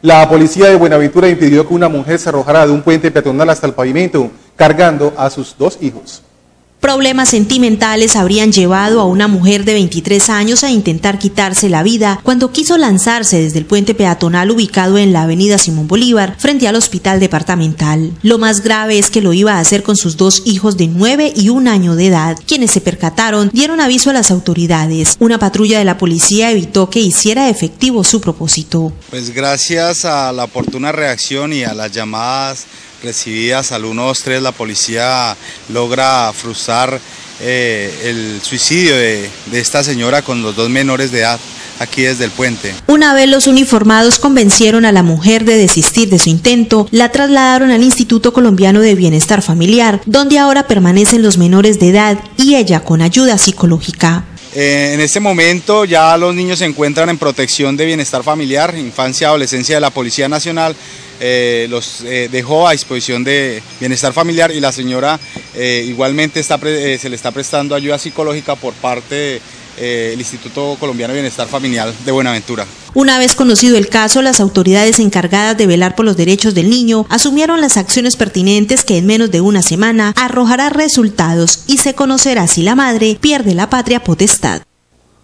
La policía de Buenaventura impidió que una mujer se arrojara de un puente peatonal hasta el pavimento, cargando a sus dos hijos. Problemas sentimentales habrían llevado a una mujer de 23 años a intentar quitarse la vida cuando quiso lanzarse desde el puente peatonal ubicado en la avenida Simón Bolívar frente al hospital departamental. Lo más grave es que lo iba a hacer con sus dos hijos de 9 y 1 año de edad. Quienes se percataron dieron aviso a las autoridades. Una patrulla de la policía evitó que hiciera efectivo su propósito. Pues gracias a la oportuna reacción y a las llamadas recibidas al 123, la policía logra frustrar eh, el suicidio de, de esta señora con los dos menores de edad aquí desde el puente. Una vez los uniformados convencieron a la mujer de desistir de su intento, la trasladaron al Instituto Colombiano de Bienestar Familiar, donde ahora permanecen los menores de edad y ella con ayuda psicológica. Eh, en este momento ya los niños se encuentran en protección de bienestar familiar, infancia, adolescencia de la Policía Nacional, eh, los eh, dejó a disposición de bienestar familiar y la señora igualmente está, se le está prestando ayuda psicológica por parte del Instituto Colombiano de Bienestar Familiar de Buenaventura. Una vez conocido el caso, las autoridades encargadas de velar por los derechos del niño asumieron las acciones pertinentes que en menos de una semana arrojará resultados y se conocerá si la madre pierde la patria potestad.